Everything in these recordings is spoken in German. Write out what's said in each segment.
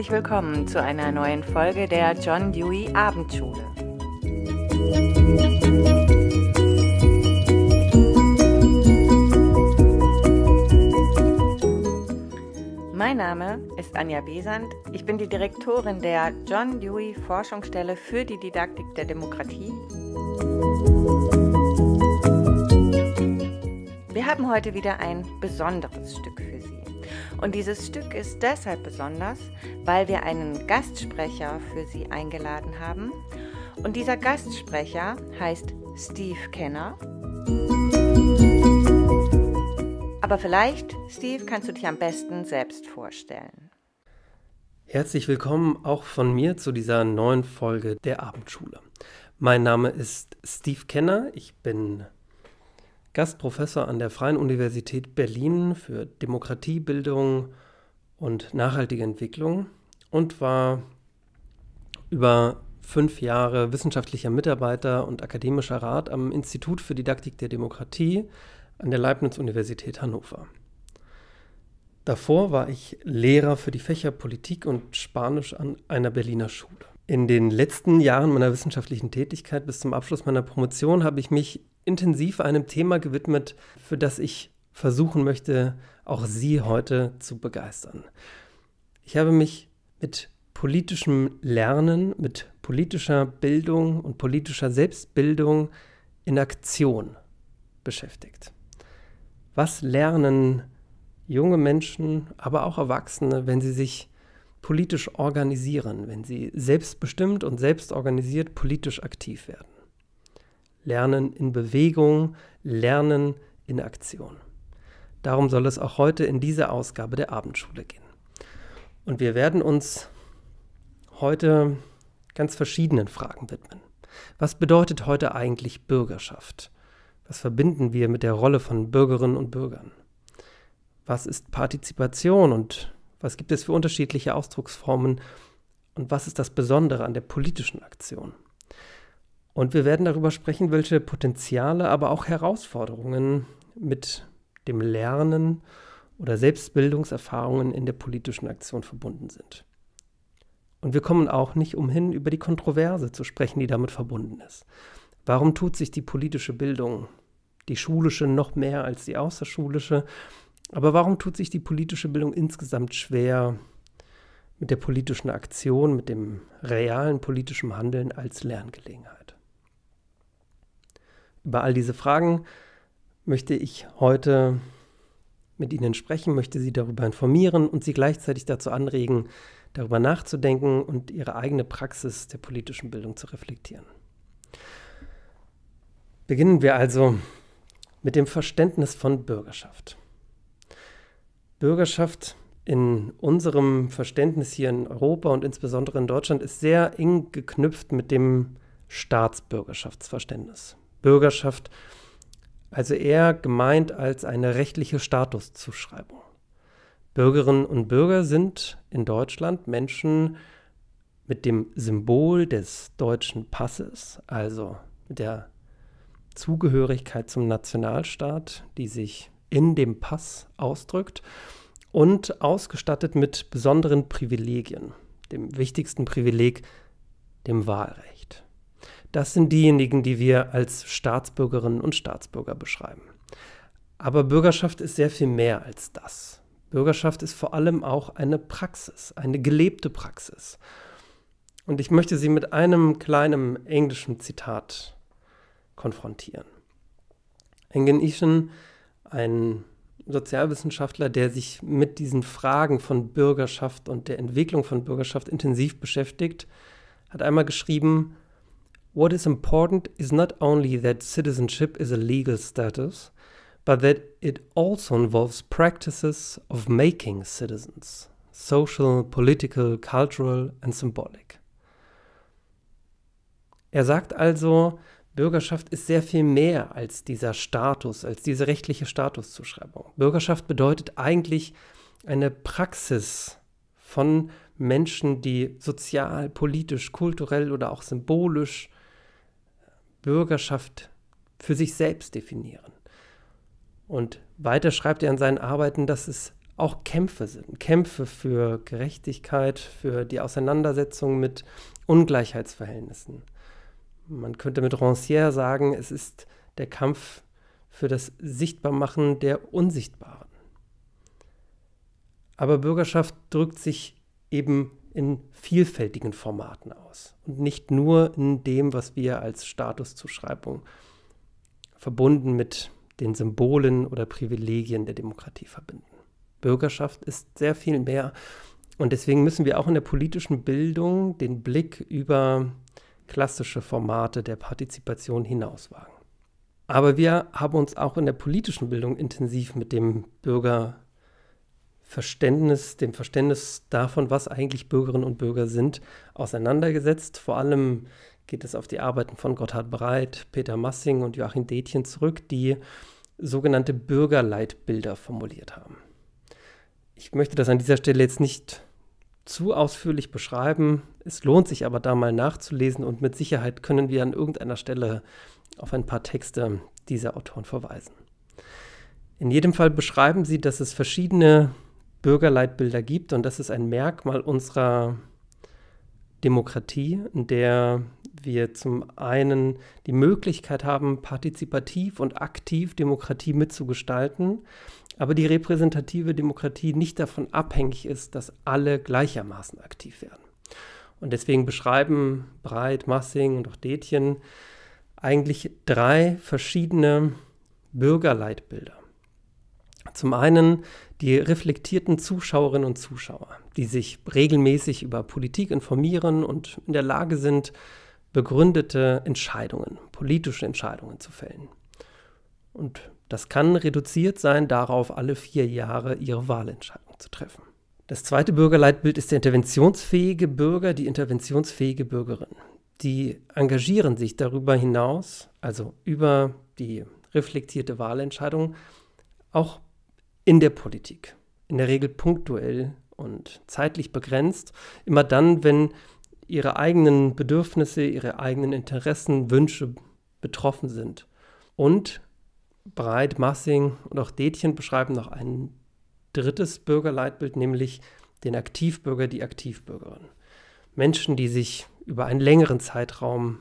Herzlich willkommen zu einer neuen Folge der John Dewey Abendschule. Mein Name ist Anja Besand. Ich bin die Direktorin der John Dewey Forschungsstelle für die Didaktik der Demokratie. Wir haben heute wieder ein besonderes Stück. Und dieses Stück ist deshalb besonders, weil wir einen Gastsprecher für Sie eingeladen haben. Und dieser Gastsprecher heißt Steve Kenner. Aber vielleicht, Steve, kannst du dich am besten selbst vorstellen. Herzlich willkommen auch von mir zu dieser neuen Folge der Abendschule. Mein Name ist Steve Kenner. Ich bin Gastprofessor an der Freien Universität Berlin für Demokratiebildung und nachhaltige Entwicklung und war über fünf Jahre wissenschaftlicher Mitarbeiter und akademischer Rat am Institut für Didaktik der Demokratie an der Leibniz-Universität Hannover. Davor war ich Lehrer für die Fächer Politik und Spanisch an einer Berliner Schule. In den letzten Jahren meiner wissenschaftlichen Tätigkeit bis zum Abschluss meiner Promotion habe ich mich intensiv einem Thema gewidmet, für das ich versuchen möchte, auch Sie heute zu begeistern. Ich habe mich mit politischem Lernen, mit politischer Bildung und politischer Selbstbildung in Aktion beschäftigt. Was lernen junge Menschen, aber auch Erwachsene, wenn sie sich politisch organisieren, wenn sie selbstbestimmt und selbstorganisiert politisch aktiv werden? Lernen in Bewegung, Lernen in Aktion. Darum soll es auch heute in dieser Ausgabe der Abendschule gehen. Und wir werden uns heute ganz verschiedenen Fragen widmen. Was bedeutet heute eigentlich Bürgerschaft? Was verbinden wir mit der Rolle von Bürgerinnen und Bürgern? Was ist Partizipation und was gibt es für unterschiedliche Ausdrucksformen? Und was ist das Besondere an der politischen Aktion? Und wir werden darüber sprechen, welche Potenziale, aber auch Herausforderungen mit dem Lernen oder Selbstbildungserfahrungen in der politischen Aktion verbunden sind. Und wir kommen auch nicht umhin, über die Kontroverse zu sprechen, die damit verbunden ist. Warum tut sich die politische Bildung, die schulische noch mehr als die außerschulische, aber warum tut sich die politische Bildung insgesamt schwer mit der politischen Aktion, mit dem realen politischen Handeln als Lerngelegenheit? Über all diese Fragen möchte ich heute mit Ihnen sprechen, möchte Sie darüber informieren und Sie gleichzeitig dazu anregen, darüber nachzudenken und Ihre eigene Praxis der politischen Bildung zu reflektieren. Beginnen wir also mit dem Verständnis von Bürgerschaft. Bürgerschaft in unserem Verständnis hier in Europa und insbesondere in Deutschland ist sehr eng geknüpft mit dem Staatsbürgerschaftsverständnis. Bürgerschaft also eher gemeint als eine rechtliche Statuszuschreibung. Bürgerinnen und Bürger sind in Deutschland Menschen mit dem Symbol des deutschen Passes, also mit der Zugehörigkeit zum Nationalstaat, die sich in dem Pass ausdrückt und ausgestattet mit besonderen Privilegien, dem wichtigsten Privileg, dem Wahlrecht. Das sind diejenigen, die wir als Staatsbürgerinnen und Staatsbürger beschreiben. Aber Bürgerschaft ist sehr viel mehr als das. Bürgerschaft ist vor allem auch eine Praxis, eine gelebte Praxis. Und ich möchte Sie mit einem kleinen englischen Zitat konfrontieren. Engen Ischen, ein Sozialwissenschaftler, der sich mit diesen Fragen von Bürgerschaft und der Entwicklung von Bürgerschaft intensiv beschäftigt, hat einmal geschrieben, What is important is not only that citizenship is a legal status, but that it also involves practices of making citizens social, political, cultural and symbolic. Er sagt also, Bürgerschaft ist sehr viel mehr als dieser Status, als diese rechtliche Statuszuschreibung. Bürgerschaft bedeutet eigentlich eine Praxis von Menschen, die sozial, politisch, kulturell oder auch symbolisch Bürgerschaft für sich selbst definieren. Und weiter schreibt er in seinen Arbeiten, dass es auch Kämpfe sind. Kämpfe für Gerechtigkeit, für die Auseinandersetzung mit Ungleichheitsverhältnissen. Man könnte mit Rancière sagen, es ist der Kampf für das Sichtbarmachen der Unsichtbaren. Aber Bürgerschaft drückt sich eben in vielfältigen Formaten aus und nicht nur in dem, was wir als Statuszuschreibung verbunden mit den Symbolen oder Privilegien der Demokratie verbinden. Bürgerschaft ist sehr viel mehr und deswegen müssen wir auch in der politischen Bildung den Blick über klassische Formate der Partizipation hinauswagen. Aber wir haben uns auch in der politischen Bildung intensiv mit dem Bürgerverständnis, dem Verständnis davon, was eigentlich Bürgerinnen und Bürger sind, auseinandergesetzt. Vor allem geht es auf die Arbeiten von Gotthard Breit, Peter Massing und Joachim Detjen zurück, die sogenannte Bürgerleitbilder formuliert haben. Ich möchte das an dieser Stelle jetzt nicht zu ausführlich beschreiben. Es lohnt sich aber da mal nachzulesen und mit Sicherheit können wir an irgendeiner Stelle auf ein paar Texte dieser Autoren verweisen. In jedem Fall beschreiben sie, dass es verschiedene Bürgerleitbilder gibt und das ist ein Merkmal unserer Demokratie, in der wir zum einen die Möglichkeit haben, partizipativ und aktiv Demokratie mitzugestalten, aber die repräsentative Demokratie nicht davon abhängig ist, dass alle gleichermaßen aktiv werden. Und deswegen beschreiben Breit, Massing und auch Detjen eigentlich drei verschiedene Bürgerleitbilder. Zum einen die reflektierten Zuschauerinnen und Zuschauer, die sich regelmäßig über Politik informieren und in der Lage sind, begründete Entscheidungen, politische Entscheidungen zu fällen. Und das kann reduziert sein darauf, alle vier Jahre ihre Wahlentscheidung zu treffen. Das zweite Bürgerleitbild ist der interventionsfähige Bürger, die interventionsfähige Bürgerin. Die engagieren sich darüber hinaus, also über die reflektierte Wahlentscheidung, auch in der Politik. In der Regel punktuell und zeitlich begrenzt. Immer dann, wenn ihre eigenen Bedürfnisse, ihre eigenen Interessen, Wünsche betroffen sind. Und Breit, Massing und auch Detjen beschreiben noch ein drittes Bürgerleitbild, nämlich den Aktivbürger, die Aktivbürgerin. Menschen, die sich über einen längeren Zeitraum,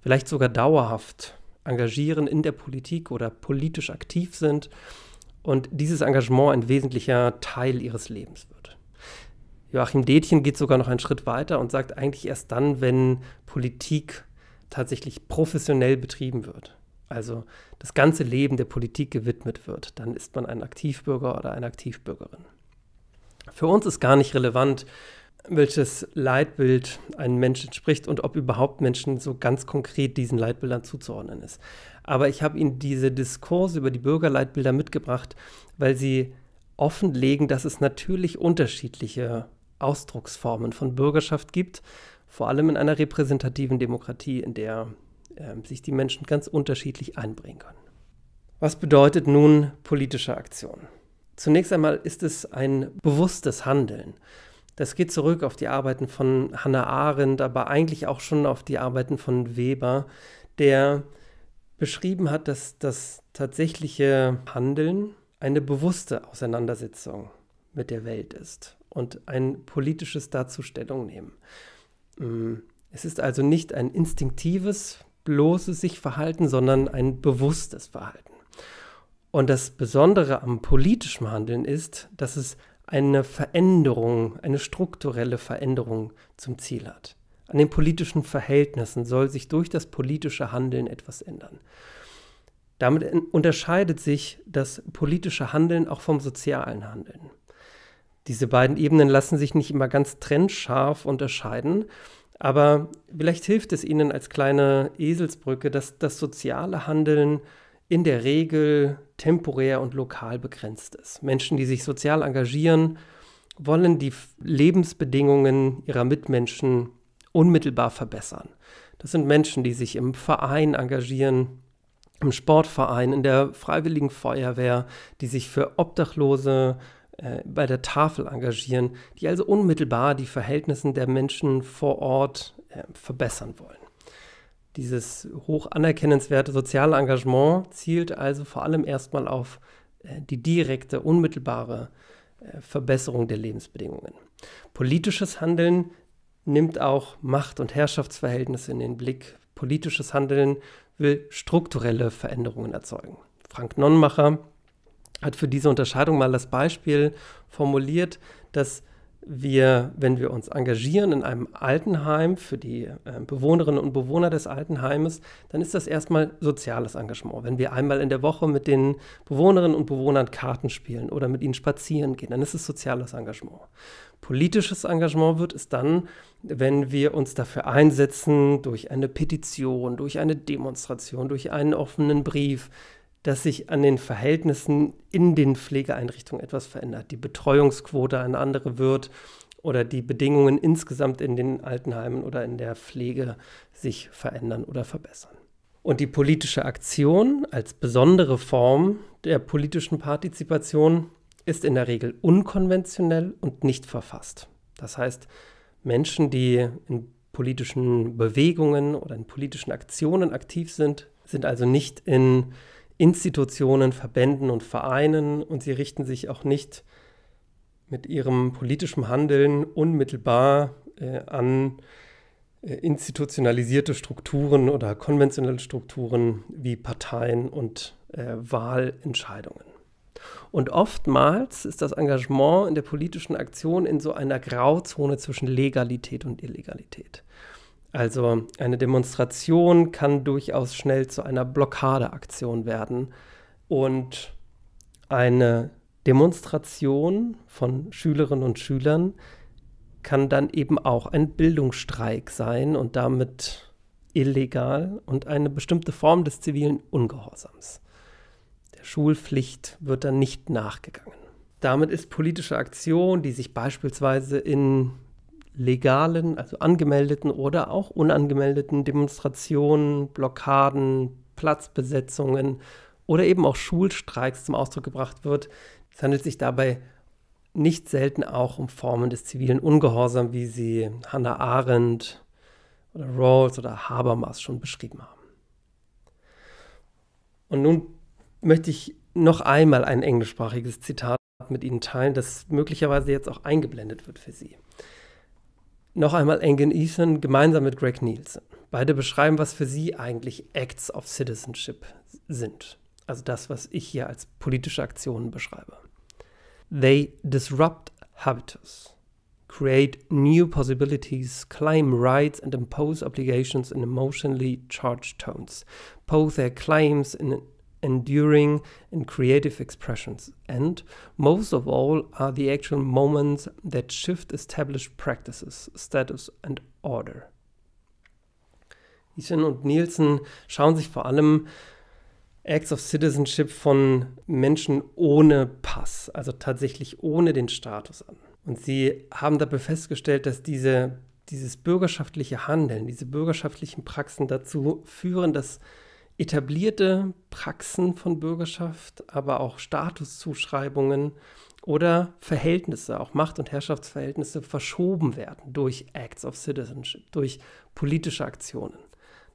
vielleicht sogar dauerhaft engagieren in der Politik oder politisch aktiv sind und dieses Engagement ein wesentlicher Teil ihres Lebens wird. Joachim Detjen geht sogar noch einen Schritt weiter und sagt eigentlich erst dann, wenn Politik tatsächlich professionell betrieben wird. Also das ganze Leben der Politik gewidmet wird, dann ist man ein Aktivbürger oder eine Aktivbürgerin. Für uns ist gar nicht relevant, welches Leitbild ein Mensch entspricht und ob überhaupt Menschen so ganz konkret diesen Leitbildern zuzuordnen ist. Aber ich habe Ihnen diese Diskurse über die Bürgerleitbilder mitgebracht, weil sie offenlegen, dass es natürlich unterschiedliche Ausdrucksformen von Bürgerschaft gibt, vor allem in einer repräsentativen Demokratie, in der äh, sich die Menschen ganz unterschiedlich einbringen können. Was bedeutet nun politische Aktion? Zunächst einmal ist es ein bewusstes Handeln. Das geht zurück auf die Arbeiten von Hannah Arendt, aber eigentlich auch schon auf die Arbeiten von Weber, der beschrieben hat, dass das tatsächliche Handeln eine bewusste Auseinandersetzung mit der Welt ist und ein politisches Dazustellung nehmen. Mm, es ist also nicht ein instinktives, bloßes sich Verhalten, sondern ein bewusstes Verhalten. Und das Besondere am politischen Handeln ist, dass es eine Veränderung, eine strukturelle Veränderung zum Ziel hat. An den politischen Verhältnissen soll sich durch das politische Handeln etwas ändern. Damit unterscheidet sich das politische Handeln auch vom sozialen Handeln. Diese beiden Ebenen lassen sich nicht immer ganz trennscharf unterscheiden, aber vielleicht hilft es Ihnen als kleine Eselsbrücke, dass das soziale Handeln in der Regel temporär und lokal begrenzt ist. Menschen, die sich sozial engagieren, wollen die Lebensbedingungen ihrer Mitmenschen unmittelbar verbessern. Das sind Menschen, die sich im Verein engagieren, im Sportverein, in der Freiwilligen Feuerwehr, die sich für Obdachlose äh, bei der Tafel engagieren, die also unmittelbar die Verhältnisse der Menschen vor Ort äh, verbessern wollen. Dieses hoch anerkennenswerte soziale Engagement zielt also vor allem erstmal auf äh, die direkte, unmittelbare äh, Verbesserung der Lebensbedingungen. Politisches Handeln nimmt auch Macht- und Herrschaftsverhältnisse in den Blick. Politisches Handeln will strukturelle Veränderungen erzeugen. Frank Nonnmacher hat für diese Unterscheidung mal das Beispiel formuliert, dass wir, wenn wir uns engagieren in einem Altenheim für die äh, Bewohnerinnen und Bewohner des Altenheimes, dann ist das erstmal soziales Engagement. Wenn wir einmal in der Woche mit den Bewohnerinnen und Bewohnern Karten spielen oder mit ihnen spazieren gehen, dann ist es soziales Engagement. Politisches Engagement wird es dann, wenn wir uns dafür einsetzen, durch eine Petition, durch eine Demonstration, durch einen offenen Brief, dass sich an den Verhältnissen in den Pflegeeinrichtungen etwas verändert, die Betreuungsquote eine andere wird oder die Bedingungen insgesamt in den Altenheimen oder in der Pflege sich verändern oder verbessern. Und die politische Aktion als besondere Form der politischen Partizipation ist in der Regel unkonventionell und nicht verfasst. Das heißt, Menschen, die in politischen Bewegungen oder in politischen Aktionen aktiv sind, sind also nicht in Institutionen, Verbänden und Vereinen und sie richten sich auch nicht mit ihrem politischen Handeln unmittelbar äh, an äh, institutionalisierte Strukturen oder konventionelle Strukturen wie Parteien und äh, Wahlentscheidungen. Und oftmals ist das Engagement in der politischen Aktion in so einer Grauzone zwischen Legalität und Illegalität. Also eine Demonstration kann durchaus schnell zu einer Blockadeaktion werden. Und eine Demonstration von Schülerinnen und Schülern kann dann eben auch ein Bildungsstreik sein und damit illegal und eine bestimmte Form des zivilen Ungehorsams. Der Schulpflicht wird dann nicht nachgegangen. Damit ist politische Aktion, die sich beispielsweise in legalen, also angemeldeten oder auch unangemeldeten Demonstrationen, Blockaden, Platzbesetzungen oder eben auch Schulstreiks zum Ausdruck gebracht wird. Es handelt sich dabei nicht selten auch um Formen des zivilen Ungehorsams, wie sie Hannah Arendt oder Rawls oder Habermas schon beschrieben haben. Und nun möchte ich noch einmal ein englischsprachiges Zitat mit Ihnen teilen, das möglicherweise jetzt auch eingeblendet wird für Sie. Noch einmal Engen Ethan gemeinsam mit Greg Nielsen. Beide beschreiben, was für sie eigentlich Acts of Citizenship sind. Also das, was ich hier als politische Aktionen beschreibe. They disrupt habitus, create new possibilities, claim rights and impose obligations in emotionally charged tones, pose their claims in enduring and creative expressions, and most of all are the actual moments that shift established practices, status and order. Ethan und Nielsen schauen sich vor allem Acts of Citizenship von Menschen ohne Pass, also tatsächlich ohne den Status an. Und sie haben dabei festgestellt, dass diese, dieses bürgerschaftliche Handeln, diese bürgerschaftlichen Praxen dazu führen, dass etablierte Praxen von Bürgerschaft, aber auch Statuszuschreibungen oder Verhältnisse, auch Macht- und Herrschaftsverhältnisse verschoben werden durch Acts of Citizenship, durch politische Aktionen.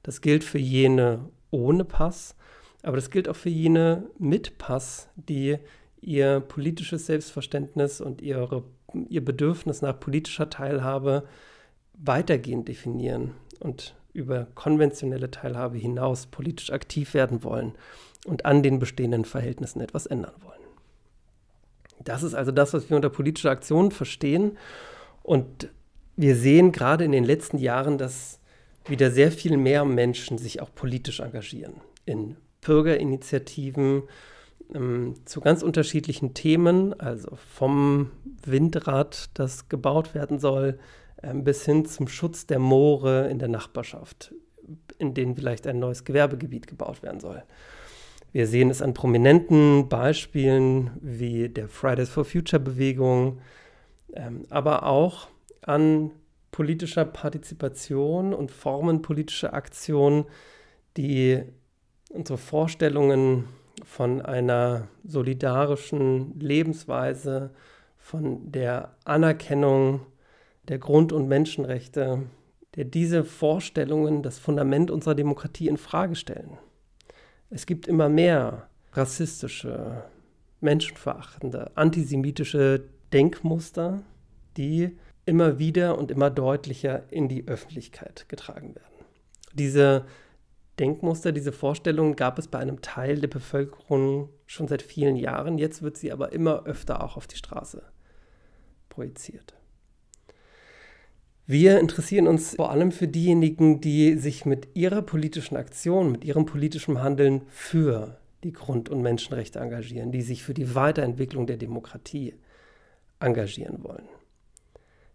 Das gilt für jene ohne Pass, aber das gilt auch für jene mit Pass, die ihr politisches Selbstverständnis und ihre, ihr Bedürfnis nach politischer Teilhabe weitergehend definieren und über konventionelle Teilhabe hinaus politisch aktiv werden wollen und an den bestehenden Verhältnissen etwas ändern wollen. Das ist also das, was wir unter politischer Aktion verstehen. Und wir sehen gerade in den letzten Jahren, dass wieder sehr viel mehr Menschen sich auch politisch engagieren. In Bürgerinitiativen ähm, zu ganz unterschiedlichen Themen, also vom Windrad, das gebaut werden soll, bis hin zum Schutz der Moore in der Nachbarschaft, in denen vielleicht ein neues Gewerbegebiet gebaut werden soll. Wir sehen es an prominenten Beispielen wie der Fridays for Future Bewegung, ähm, aber auch an politischer Partizipation und Formen politischer Aktion, die unsere Vorstellungen von einer solidarischen Lebensweise, von der Anerkennung der Grund- und Menschenrechte, der diese Vorstellungen, das Fundament unserer Demokratie in Frage stellen. Es gibt immer mehr rassistische, menschenverachtende, antisemitische Denkmuster, die immer wieder und immer deutlicher in die Öffentlichkeit getragen werden. Diese Denkmuster, diese Vorstellungen gab es bei einem Teil der Bevölkerung schon seit vielen Jahren. Jetzt wird sie aber immer öfter auch auf die Straße projiziert. Wir interessieren uns vor allem für diejenigen, die sich mit ihrer politischen Aktion, mit ihrem politischen Handeln für die Grund- und Menschenrechte engagieren, die sich für die Weiterentwicklung der Demokratie engagieren wollen.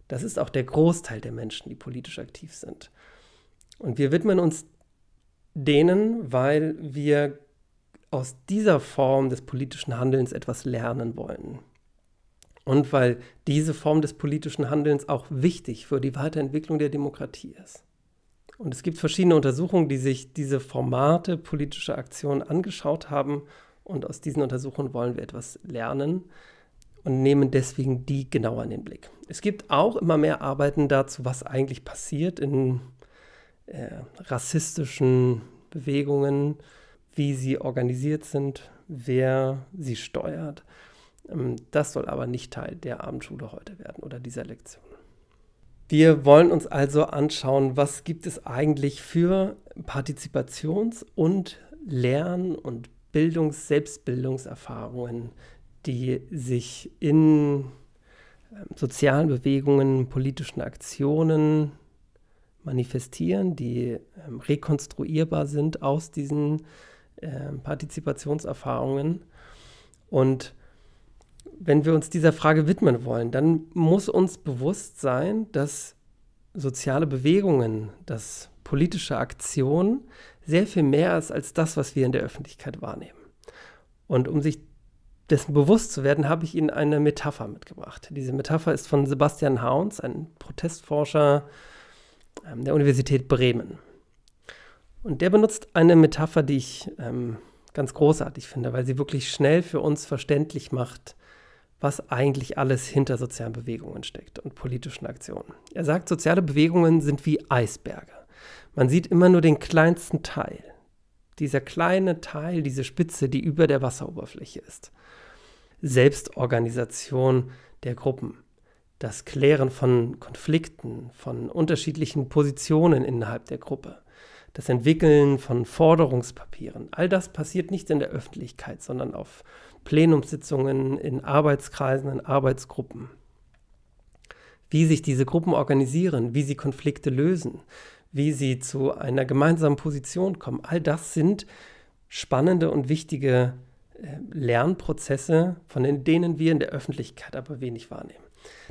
Das ist auch der Großteil der Menschen, die politisch aktiv sind. Und wir widmen uns denen, weil wir aus dieser Form des politischen Handelns etwas lernen wollen. Und weil diese Form des politischen Handelns auch wichtig für die Weiterentwicklung der Demokratie ist. Und es gibt verschiedene Untersuchungen, die sich diese Formate politischer Aktion angeschaut haben. Und aus diesen Untersuchungen wollen wir etwas lernen und nehmen deswegen die genauer in den Blick. Es gibt auch immer mehr Arbeiten dazu, was eigentlich passiert in äh, rassistischen Bewegungen, wie sie organisiert sind, wer sie steuert. Ähm, das soll aber nicht Teil der Abendschule heute werden oder dieser Lektion. Wir wollen uns also anschauen, was gibt es eigentlich für Partizipations- und Lern- und Bildungs-, Selbstbildungserfahrungen, die sich in ähm, sozialen Bewegungen, politischen Aktionen manifestieren, die ähm, rekonstruierbar sind aus diesen Partizipationserfahrungen. Und wenn wir uns dieser Frage widmen wollen, dann muss uns bewusst sein, dass soziale Bewegungen, dass politische Aktion sehr viel mehr ist als das, was wir in der Öffentlichkeit wahrnehmen. Und um sich dessen bewusst zu werden, habe ich Ihnen eine Metapher mitgebracht. Diese Metapher ist von Sebastian Hauns, ein Protestforscher ähm, der Universität Bremen. Und der benutzt eine Metapher, die ich ähm, ganz großartig finde, weil sie wirklich schnell für uns verständlich macht, was eigentlich alles hinter sozialen Bewegungen steckt und politischen Aktionen. Er sagt, soziale Bewegungen sind wie Eisberge. Man sieht immer nur den kleinsten Teil. Dieser kleine Teil, diese Spitze, die über der Wasseroberfläche ist. Selbstorganisation der Gruppen, das Klären von Konflikten, von unterschiedlichen Positionen innerhalb der Gruppe, das Entwickeln von Forderungspapieren, all das passiert nicht in der Öffentlichkeit, sondern auf Plenumssitzungen, in Arbeitskreisen, in Arbeitsgruppen. Wie sich diese Gruppen organisieren, wie sie Konflikte lösen, wie sie zu einer gemeinsamen Position kommen, all das sind spannende und wichtige äh, Lernprozesse, von denen wir in der Öffentlichkeit aber wenig wahrnehmen.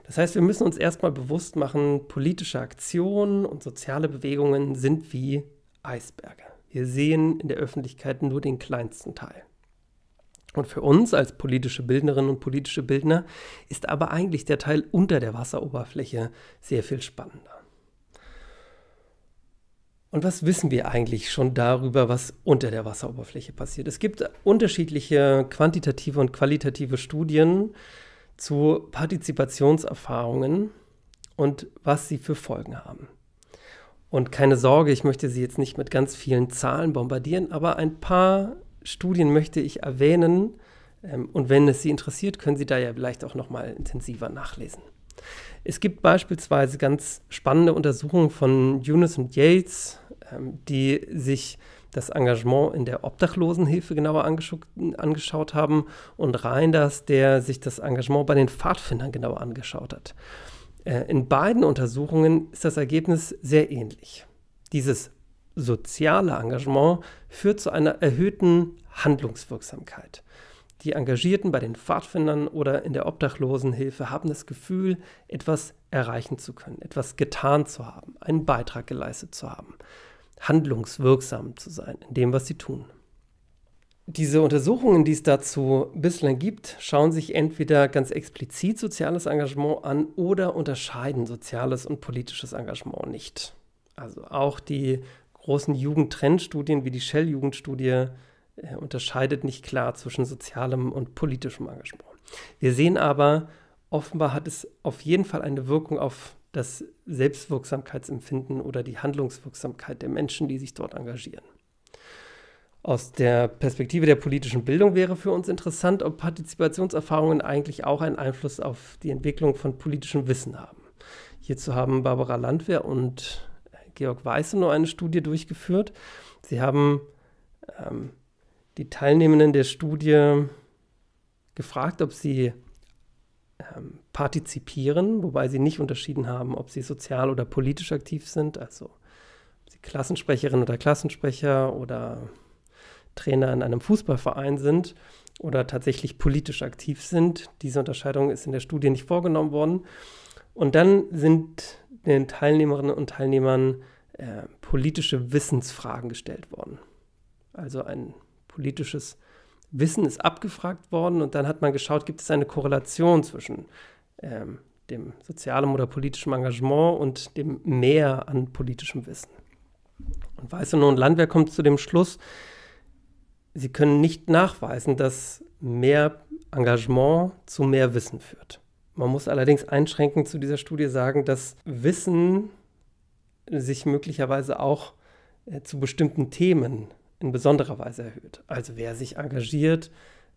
Das heißt, wir müssen uns erstmal bewusst machen, politische Aktionen und soziale Bewegungen sind wie Eisberge. Wir sehen in der Öffentlichkeit nur den kleinsten Teil. Und für uns als politische Bildnerinnen und politische Bildner ist aber eigentlich der Teil unter der Wasseroberfläche sehr viel spannender. Und was wissen wir eigentlich schon darüber, was unter der Wasseroberfläche passiert? Es gibt unterschiedliche quantitative und qualitative Studien zu Partizipationserfahrungen und was sie für Folgen haben. Und keine Sorge, ich möchte Sie jetzt nicht mit ganz vielen Zahlen bombardieren, aber ein paar Studien möchte ich erwähnen. Ähm, und wenn es Sie interessiert, können Sie da ja vielleicht auch noch mal intensiver nachlesen. Es gibt beispielsweise ganz spannende Untersuchungen von Eunice und Yates, ähm, die sich das Engagement in der Obdachlosenhilfe genauer angeschaut haben und Reinders, der sich das Engagement bei den Pfadfindern genauer angeschaut hat. Äh, in beiden Untersuchungen ist das Ergebnis sehr ähnlich. Dieses soziale Engagement führt zu einer erhöhten Handlungswirksamkeit. Die Engagierten bei den Pfadfindern oder in der Obdachlosenhilfe haben das Gefühl, etwas erreichen zu können, etwas getan zu haben, einen Beitrag geleistet zu haben, handlungswirksam zu sein in dem, was sie tun. Diese Untersuchungen, die es dazu bislang gibt, schauen sich entweder ganz explizit soziales Engagement an oder unterscheiden soziales und politisches Engagement nicht. Also auch die großen Jugendtrendstudien wie die Shell-Jugendstudie äh, unterscheidet nicht klar zwischen sozialem und politischem Engagement. Wir sehen aber, offenbar hat es auf jeden Fall eine Wirkung auf das Selbstwirksamkeitsempfinden oder die Handlungswirksamkeit der Menschen, die sich dort engagieren. Aus der Perspektive der politischen Bildung wäre für uns interessant, ob Partizipationserfahrungen eigentlich auch einen Einfluss auf die Entwicklung von politischem Wissen haben. Hierzu haben Barbara Landwehr und Georg Weißenow eine Studie durchgeführt. Sie haben ähm, die Teilnehmenden der Studie gefragt, ob sie ähm, partizipieren, wobei sie nicht unterschieden haben, ob sie sozial oder politisch aktiv sind, also ob sie Klassensprecherin oder Klassensprecher oder Trainer in einem Fußballverein sind oder tatsächlich politisch aktiv sind. Diese Unterscheidung ist in der Studie nicht vorgenommen worden. Und dann sind den Teilnehmerinnen und Teilnehmern äh, politische Wissensfragen gestellt worden. Also ein politisches Wissen ist abgefragt worden und dann hat man geschaut, gibt es eine Korrelation zwischen ähm, dem sozialen oder politischen Engagement und dem Mehr an politischem Wissen. Und Weißenau und Landwehr kommt zu dem Schluss, sie können nicht nachweisen, dass mehr Engagement zu mehr Wissen führt. Man muss allerdings einschränkend zu dieser Studie sagen, dass Wissen sich möglicherweise auch äh, zu bestimmten Themen in besonderer Weise erhöht. Also wer sich engagiert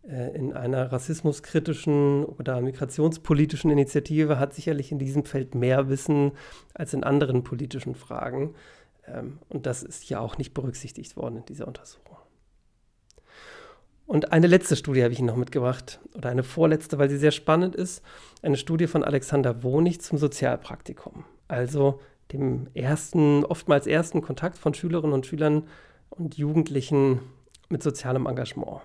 äh, in einer rassismuskritischen oder migrationspolitischen Initiative, hat sicherlich in diesem Feld mehr Wissen als in anderen politischen Fragen. Ähm, und das ist ja auch nicht berücksichtigt worden in dieser Untersuchung. Und eine letzte Studie habe ich Ihnen noch mitgebracht, oder eine vorletzte, weil sie sehr spannend ist. Eine Studie von Alexander Wonig zum Sozialpraktikum. Also dem ersten, oftmals ersten Kontakt von Schülerinnen und Schülern und Jugendlichen mit sozialem Engagement.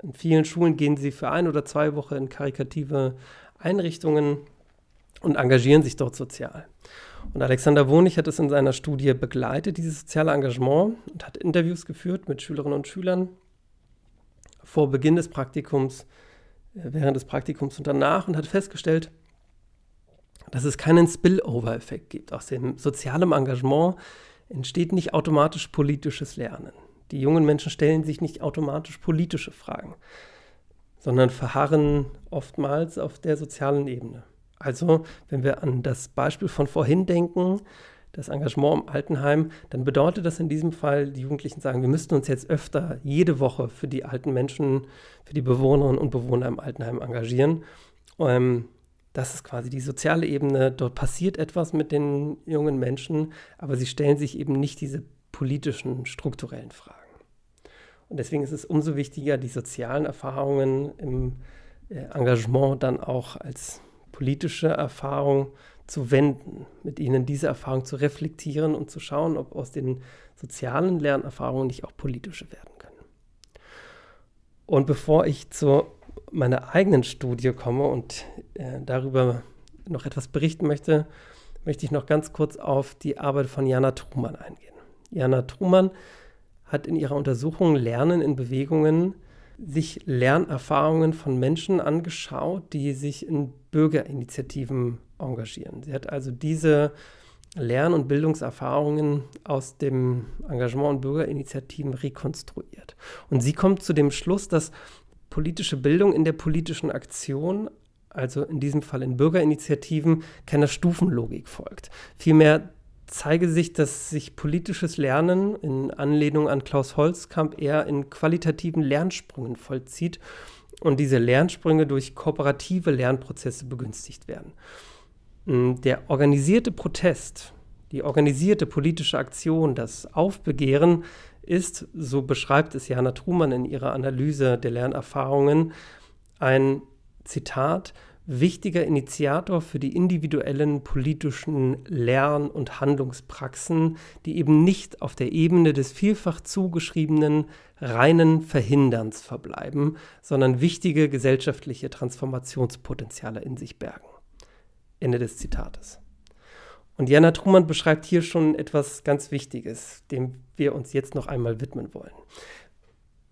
In vielen Schulen gehen sie für ein oder zwei Wochen in karikative Einrichtungen und engagieren sich dort sozial. Und Alexander Wonig hat es in seiner Studie begleitet, dieses soziale Engagement, und hat Interviews geführt mit Schülerinnen und Schülern vor Beginn des Praktikums, äh, während des Praktikums und danach und hat festgestellt, dass es keinen Spillover-Effekt gibt. Aus dem sozialen Engagement entsteht nicht automatisch politisches Lernen. Die jungen Menschen stellen sich nicht automatisch politische Fragen, sondern verharren oftmals auf der sozialen Ebene. Also, wenn wir an das Beispiel von vorhin denken, das Engagement im Altenheim, dann bedeutet das in diesem Fall, die Jugendlichen sagen, wir müssten uns jetzt öfter jede Woche für die alten Menschen, für die Bewohnerinnen und Bewohner im Altenheim engagieren. Ähm, das ist quasi die soziale Ebene. Dort passiert etwas mit den jungen Menschen, aber sie stellen sich eben nicht diese politischen, strukturellen Fragen. Und deswegen ist es umso wichtiger, die sozialen Erfahrungen im äh, Engagement dann auch als politische Erfahrung zu wenden, mit ihnen diese Erfahrung zu reflektieren und zu schauen, ob aus den sozialen Lernerfahrungen nicht auch politische werden können. Und bevor ich zu meiner eigenen Studie komme und äh, darüber noch etwas berichten möchte, möchte ich noch ganz kurz auf die Arbeit von Jana Trumann eingehen. Jana Trumann hat in ihrer Untersuchung Lernen in Bewegungen sich Lernerfahrungen von Menschen angeschaut, die sich in Bürgerinitiativen engagieren. Sie hat also diese Lern- und Bildungserfahrungen aus dem Engagement in Bürgerinitiativen rekonstruiert. Und sie kommt zu dem Schluss, dass politische Bildung in der politischen Aktion, also in diesem Fall in Bürgerinitiativen, keiner Stufenlogik folgt. Vielmehr zeige sich, dass sich politisches Lernen in Anlehnung an Klaus Holzkamp eher in qualitativen Lernsprüngen vollzieht und diese Lernsprünge durch kooperative Lernprozesse begünstigt werden. Hm, der organisierte Protest, die organisierte politische Aktion, das Aufbegehren ist, so beschreibt es Jana Trumann in ihrer Analyse der Lernerfahrungen, ein Zitat, wichtiger Initiator für die individuellen politischen Lern- und Handlungspraxen, die eben nicht auf der Ebene des vielfach zugeschriebenen reinen Verhinderns verbleiben, sondern wichtige gesellschaftliche Transformationspotenziale in sich bergen. Ende des Zitates. Und Jana Trumann beschreibt hier schon etwas ganz Wichtiges, dem wir uns jetzt noch einmal widmen wollen.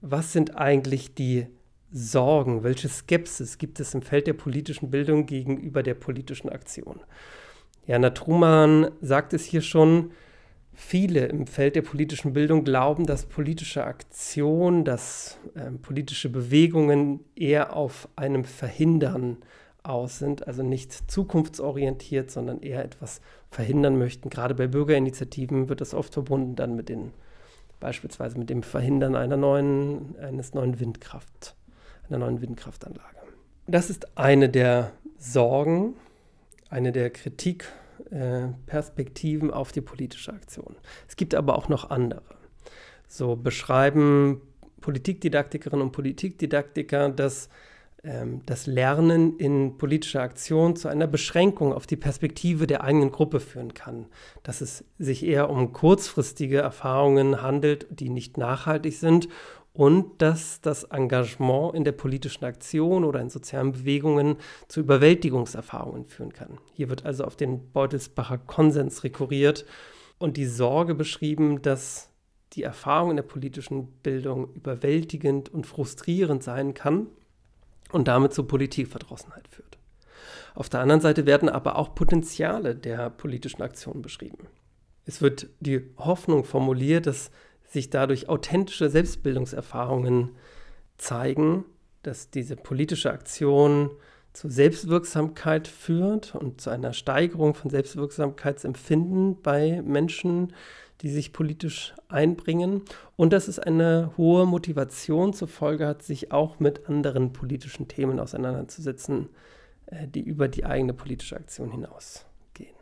Was sind eigentlich die Sorgen, welche Skepsis gibt es im Feld der politischen Bildung gegenüber der politischen Aktion? Jana Trumann sagt es hier schon, viele im Feld der politischen Bildung glauben, dass politische Aktion, dass äh, politische Bewegungen eher auf einem Verhindern aus sind, also nicht zukunftsorientiert, sondern eher etwas verhindern möchten. Gerade bei Bürgerinitiativen wird das oft verbunden dann mit den beispielsweise mit dem Verhindern einer neuen, eines neuen Windkraft, einer neuen Windkraftanlage. Das ist eine der Sorgen, eine der Kritikperspektiven äh, auf die politische Aktion. Es gibt aber auch noch andere. So beschreiben Politikdidaktikerinnen und Politikdidaktiker, dass das Lernen in politischer Aktion zu einer Beschränkung auf die Perspektive der eigenen Gruppe führen kann. Dass es sich eher um kurzfristige Erfahrungen handelt, die nicht nachhaltig sind und dass das Engagement in der politischen Aktion oder in sozialen Bewegungen zu Überwältigungserfahrungen führen kann. Hier wird also auf den Beutelsbacher Konsens rekurriert und die Sorge beschrieben, dass die Erfahrung in der politischen Bildung überwältigend und frustrierend sein kann und damit zu Politikverdrossenheit führt. Auf der anderen Seite werden aber auch Potenziale der politischen Aktion beschrieben. Es wird die Hoffnung formuliert, dass sich dadurch authentische Selbstbildungserfahrungen zeigen, dass diese politische Aktion zu Selbstwirksamkeit führt und zu einer Steigerung von Selbstwirksamkeitsempfinden bei Menschen, die sich politisch einbringen und dass es eine hohe Motivation zur Folge hat, sich auch mit anderen politischen Themen auseinanderzusetzen, äh, die über die eigene politische Aktion hinausgehen.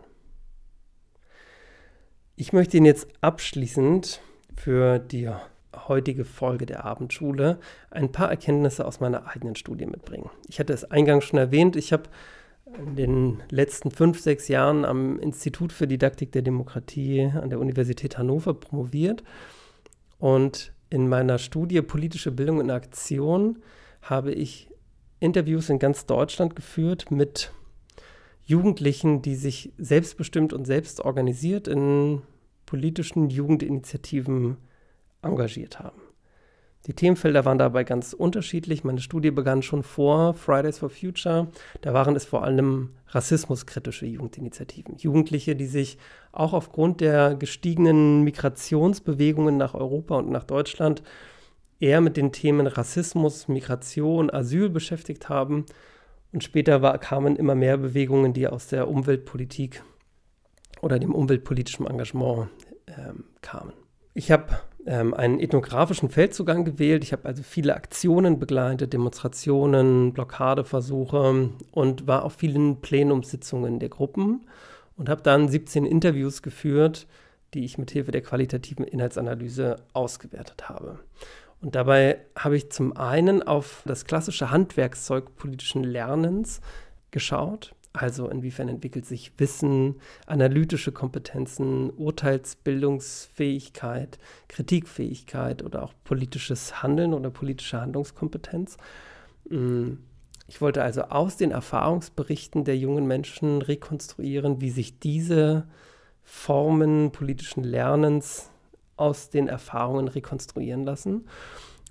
Ich möchte Ihnen jetzt abschließend für die heutige Folge der Abendschule ein paar Erkenntnisse aus meiner eigenen Studie mitbringen. Ich hatte es eingangs schon erwähnt, ich habe in den letzten fünf, sechs Jahren am Institut für Didaktik der Demokratie an der Universität Hannover promoviert. Und in meiner Studie Politische Bildung in Aktion habe ich Interviews in ganz Deutschland geführt mit Jugendlichen, die sich selbstbestimmt und selbst organisiert in politischen Jugendinitiativen engagiert haben. Die Themenfelder waren dabei ganz unterschiedlich. Meine Studie begann schon vor Fridays for Future. Da waren es vor allem rassismuskritische Jugendinitiativen. Jugendliche, die sich auch aufgrund der gestiegenen Migrationsbewegungen nach Europa und nach Deutschland eher mit den Themen Rassismus, Migration, Asyl beschäftigt haben. Und später war, kamen immer mehr Bewegungen, die aus der Umweltpolitik oder dem umweltpolitischen Engagement äh, kamen. Ich habe ähm, einen ethnografischen Feldzugang gewählt. Ich habe also viele Aktionen begleitet, Demonstrationen, Blockadeversuche und war auf vielen Plenumssitzungen der Gruppen und habe dann 17 Interviews geführt, die ich mit Hilfe der qualitativen Inhaltsanalyse ausgewertet habe. Und dabei habe ich zum einen auf das klassische Handwerkszeug politischen Lernens geschaut, also inwiefern entwickelt sich Wissen, analytische Kompetenzen, Urteilsbildungsfähigkeit, Kritikfähigkeit oder auch politisches Handeln oder politische Handlungskompetenz. Mm, ich wollte also aus den Erfahrungsberichten der jungen Menschen rekonstruieren, wie sich diese Formen politischen Lernens aus den Erfahrungen rekonstruieren lassen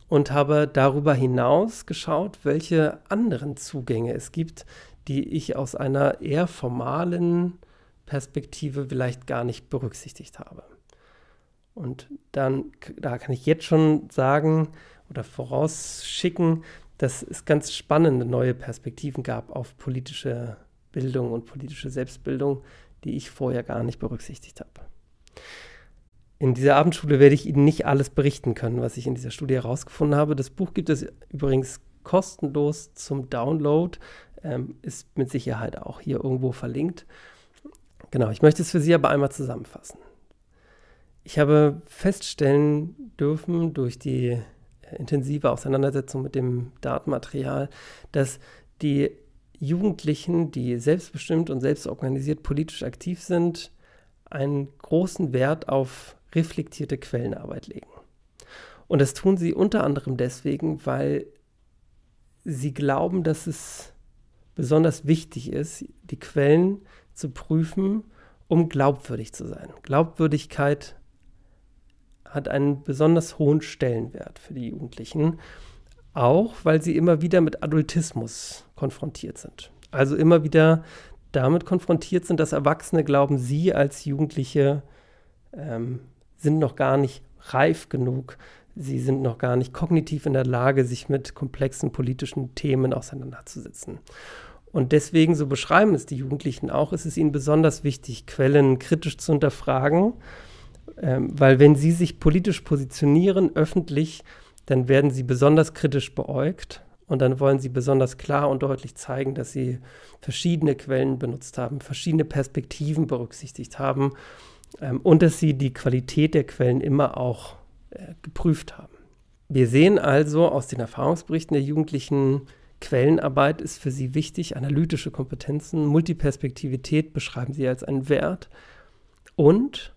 und habe darüber hinaus geschaut, welche anderen Zugänge es gibt, die ich aus einer eher formalen Perspektive vielleicht gar nicht berücksichtigt habe. Und dann, da kann ich jetzt schon sagen oder vorausschicken, dass es ganz spannende neue Perspektiven gab auf politische Bildung und politische Selbstbildung, die ich vorher gar nicht berücksichtigt habe. In dieser Abendschule werde ich Ihnen nicht alles berichten können, was ich in dieser Studie herausgefunden habe. Das Buch gibt es übrigens kostenlos zum Download ähm, ist mit Sicherheit auch hier irgendwo verlinkt. Genau, ich möchte es für Sie aber einmal zusammenfassen. Ich habe feststellen dürfen durch die äh, intensive Auseinandersetzung mit dem Datenmaterial, dass die Jugendlichen, die selbstbestimmt und selbstorganisiert politisch aktiv sind, einen großen Wert auf reflektierte Quellenarbeit legen. Und das tun sie unter anderem deswegen, weil sie glauben, dass es besonders wichtig ist, die Quellen zu prüfen, um glaubwürdig zu sein. Glaubwürdigkeit hat einen besonders hohen Stellenwert für die Jugendlichen, auch weil sie immer wieder mit Adultismus konfrontiert sind. Also immer wieder damit konfrontiert sind, dass Erwachsene glauben, sie als Jugendliche ähm, sind noch gar nicht reif genug, sie sind noch gar nicht kognitiv in der Lage, sich mit komplexen politischen Themen auseinanderzusetzen. Und deswegen, so beschreiben es die Jugendlichen auch, ist es ihnen besonders wichtig, Quellen kritisch zu hinterfragen, Ähm, weil wenn sie sich politisch positionieren, öffentlich, dann werden sie besonders kritisch beäugt und dann wollen sie besonders klar und deutlich zeigen, dass sie verschiedene Quellen benutzt haben, verschiedene Perspektiven berücksichtigt haben ähm, und dass sie die Qualität der Quellen immer auch äh, geprüft haben. Wir sehen also aus den Erfahrungsberichten der Jugendlichen, Quellenarbeit ist für sie wichtig, analytische Kompetenzen, Multiperspektivität beschreiben sie als einen Wert und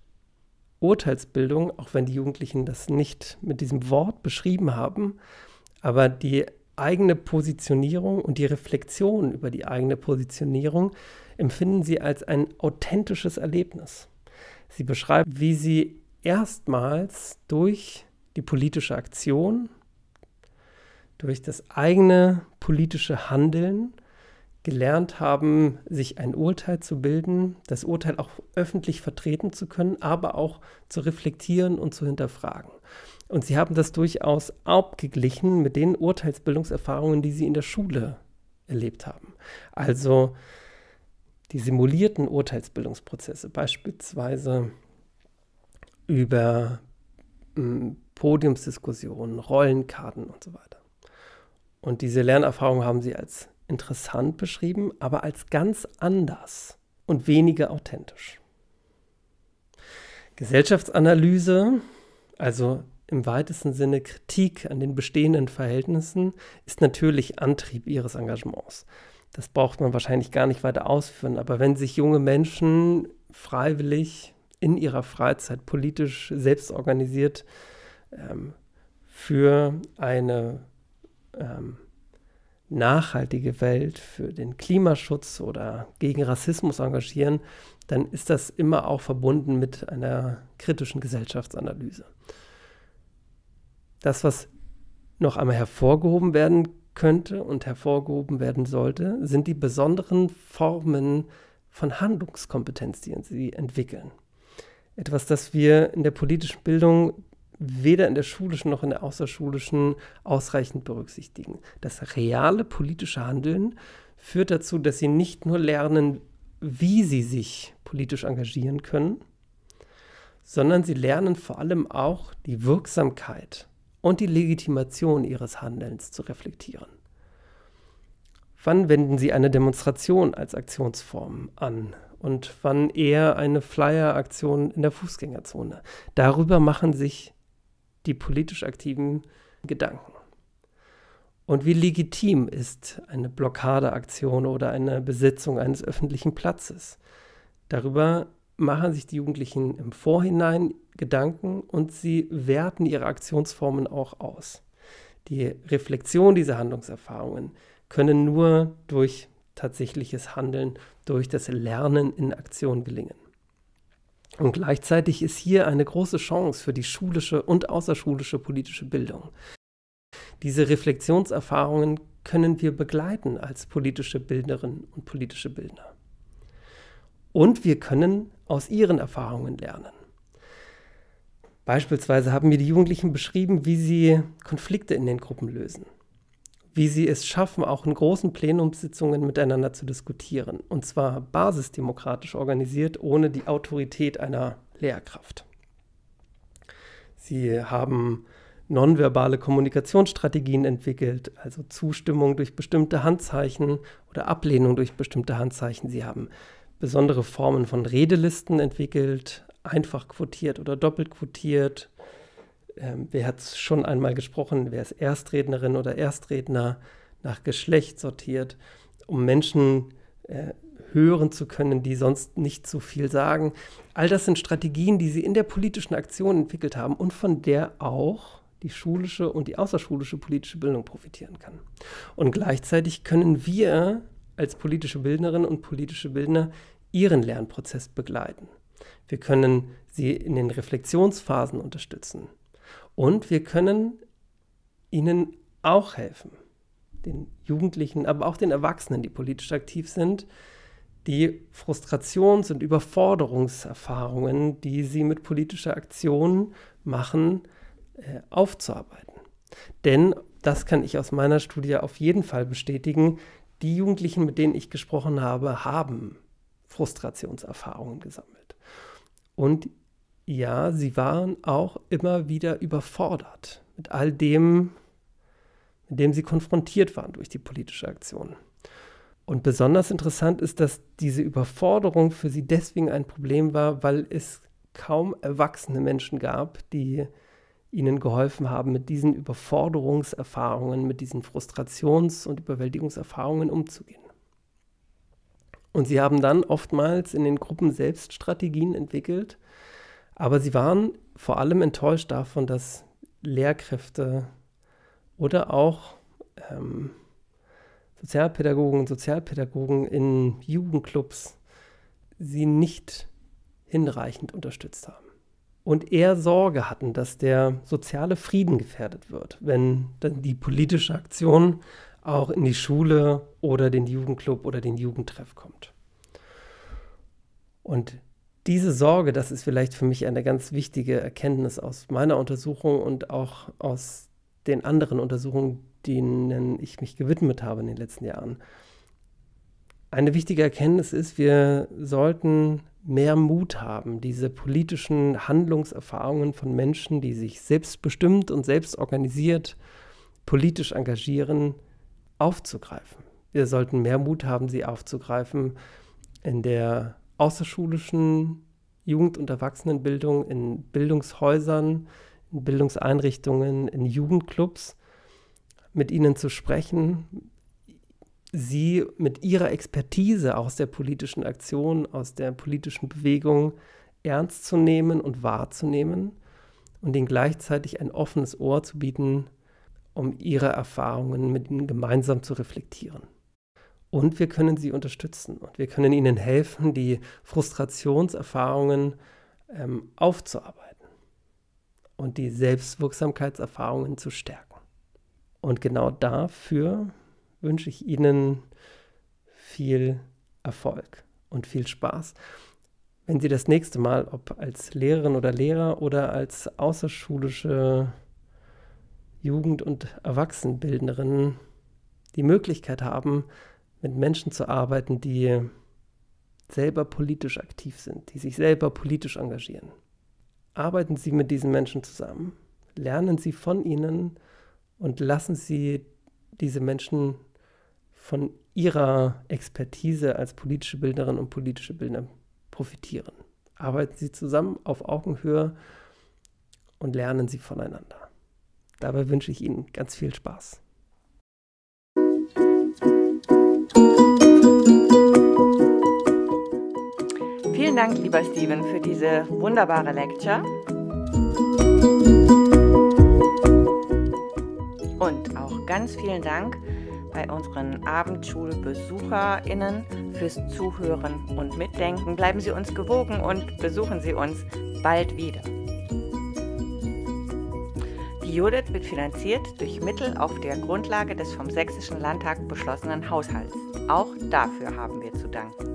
Urteilsbildung, auch wenn die Jugendlichen das nicht mit diesem Wort beschrieben haben, aber die eigene Positionierung und die Reflexion über die eigene Positionierung empfinden sie als ein authentisches Erlebnis. Sie beschreiben, wie sie erstmals durch die politische Aktion, durch das eigene politische Handeln gelernt haben, sich ein Urteil zu bilden, das Urteil auch öffentlich vertreten zu können, aber auch zu reflektieren und zu hinterfragen. Und sie haben das durchaus abgeglichen mit den Urteilsbildungserfahrungen, die sie in der Schule erlebt haben. Also die simulierten Urteilsbildungsprozesse, beispielsweise über hm, Podiumsdiskussionen, Rollenkarten und so weiter. Und diese Lernerfahrung haben sie als interessant beschrieben, aber als ganz anders und weniger authentisch. Gesellschaftsanalyse, also im weitesten Sinne Kritik an den bestehenden Verhältnissen, ist natürlich Antrieb ihres Engagements. Das braucht man wahrscheinlich gar nicht weiter ausführen, aber wenn sich junge Menschen freiwillig in ihrer Freizeit politisch selbst organisiert ähm, für eine ähm, nachhaltige Welt, für den Klimaschutz oder gegen Rassismus engagieren, dann ist das immer auch verbunden mit einer kritischen Gesellschaftsanalyse. Das, was noch einmal hervorgehoben werden könnte und hervorgehoben werden sollte, sind die besonderen Formen von Handlungskompetenz, die sie entwickeln. Etwas, das wir in der politischen Bildung weder in der schulischen noch in der außerschulischen ausreichend berücksichtigen. Das reale politische Handeln führt dazu, dass sie nicht nur lernen, wie sie sich politisch engagieren können, sondern sie lernen vor allem auch die Wirksamkeit und die Legitimation ihres Handelns zu reflektieren. Wann wenden sie eine Demonstration als Aktionsform an und wann eher eine Flyer-Aktion in der Fußgängerzone? Darüber machen sich die politisch aktiven Gedanken. Und wie legitim ist eine Blockadeaktion oder eine Besetzung eines öffentlichen Platzes? Darüber machen sich die Jugendlichen im Vorhinein Gedanken und sie werten ihre Aktionsformen auch aus. Die Reflexion dieser Handlungserfahrungen können nur durch tatsächliches Handeln, durch das Lernen in Aktion gelingen. Und gleichzeitig ist hier eine große Chance für die schulische und außerschulische politische Bildung. Diese Reflexionserfahrungen können wir begleiten als politische Bildnerinnen und politische Bildner. Und wir können aus ihren Erfahrungen lernen. Beispielsweise haben mir die Jugendlichen beschrieben, wie sie Konflikte in den Gruppen lösen wie sie es schaffen, auch in großen Plenumssitzungen miteinander zu diskutieren. Und zwar basisdemokratisch organisiert, ohne die Autorität einer Lehrkraft. Sie haben nonverbale Kommunikationsstrategien entwickelt, also Zustimmung durch bestimmte Handzeichen oder Ablehnung durch bestimmte Handzeichen. Sie haben besondere Formen von Redelisten entwickelt, einfach quotiert oder doppelt quotiert, ähm, wer hat schon einmal gesprochen, wer ist Erstrednerin oder Erstredner nach Geschlecht sortiert, um Menschen äh, hören zu können, die sonst nicht so viel sagen. All das sind Strategien, die sie in der politischen Aktion entwickelt haben und von der auch die schulische und die außerschulische politische Bildung profitieren kann. Und gleichzeitig können wir als politische Bildnerinnen und politische Bildner ihren Lernprozess begleiten. Wir können sie in den Reflexionsphasen unterstützen. Und wir können ihnen auch helfen, den Jugendlichen, aber auch den Erwachsenen, die politisch aktiv sind, die Frustrations- und Überforderungserfahrungen, die sie mit politischer Aktion machen, äh, aufzuarbeiten. Denn, das kann ich aus meiner Studie auf jeden Fall bestätigen, die Jugendlichen, mit denen ich gesprochen habe, haben Frustrationserfahrungen gesammelt. Und ja, sie waren auch immer wieder überfordert mit all dem, mit dem sie konfrontiert waren durch die politische Aktion. Und besonders interessant ist, dass diese Überforderung für sie deswegen ein Problem war, weil es kaum erwachsene Menschen gab, die ihnen geholfen haben, mit diesen Überforderungserfahrungen, mit diesen Frustrations- und Überwältigungserfahrungen umzugehen. Und sie haben dann oftmals in den Gruppen selbst Strategien entwickelt, aber sie waren vor allem enttäuscht davon, dass Lehrkräfte oder auch ähm, Sozialpädagogen und Sozialpädagogen in Jugendclubs sie nicht hinreichend unterstützt haben. Und eher Sorge hatten, dass der soziale Frieden gefährdet wird, wenn dann die politische Aktion auch in die Schule oder den Jugendclub oder den Jugendtreff kommt. Und diese Sorge, das ist vielleicht für mich eine ganz wichtige Erkenntnis aus meiner Untersuchung und auch aus den anderen Untersuchungen, denen ich mich gewidmet habe in den letzten Jahren. Eine wichtige Erkenntnis ist, wir sollten mehr Mut haben, diese politischen Handlungserfahrungen von Menschen, die sich selbstbestimmt und selbst organisiert politisch engagieren, aufzugreifen. Wir sollten mehr Mut haben, sie aufzugreifen in der außerschulischen Jugend- und Erwachsenenbildung, in Bildungshäusern, in Bildungseinrichtungen, in Jugendclubs mit ihnen zu sprechen, sie mit ihrer Expertise aus der politischen Aktion, aus der politischen Bewegung ernst zu nehmen und wahrzunehmen und ihnen gleichzeitig ein offenes Ohr zu bieten, um ihre Erfahrungen mit ihnen gemeinsam zu reflektieren. Und wir können sie unterstützen und wir können ihnen helfen, die Frustrationserfahrungen ähm, aufzuarbeiten und die Selbstwirksamkeitserfahrungen zu stärken. Und genau dafür wünsche ich Ihnen viel Erfolg und viel Spaß. Wenn Sie das nächste Mal, ob als Lehrerin oder Lehrer oder als außerschulische Jugend- und Erwachsenenbildnerin die Möglichkeit haben, mit Menschen zu arbeiten, die selber politisch aktiv sind, die sich selber politisch engagieren. Arbeiten Sie mit diesen Menschen zusammen, lernen Sie von ihnen, und lassen Sie diese Menschen von ihrer Expertise als politische Bildnerin und politische Bildner profitieren. Arbeiten Sie zusammen auf Augenhöhe und lernen Sie voneinander. Dabei wünsche ich Ihnen ganz viel Spaß. Vielen Dank, lieber Steven, für diese wunderbare Lecture. Und auch ganz vielen Dank bei unseren AbendschulbesucherInnen fürs Zuhören und Mitdenken. Bleiben Sie uns gewogen und besuchen Sie uns bald wieder. Die Judith wird finanziert durch Mittel auf der Grundlage des vom Sächsischen Landtag beschlossenen Haushalts. Auch dafür haben wir zu danken.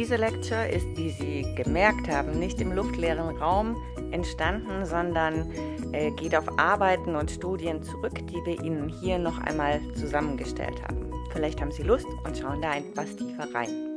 Diese Lecture ist, wie Sie gemerkt haben, nicht im luftleeren Raum entstanden, sondern äh, geht auf Arbeiten und Studien zurück, die wir Ihnen hier noch einmal zusammengestellt haben. Vielleicht haben Sie Lust und schauen da etwas tiefer rein.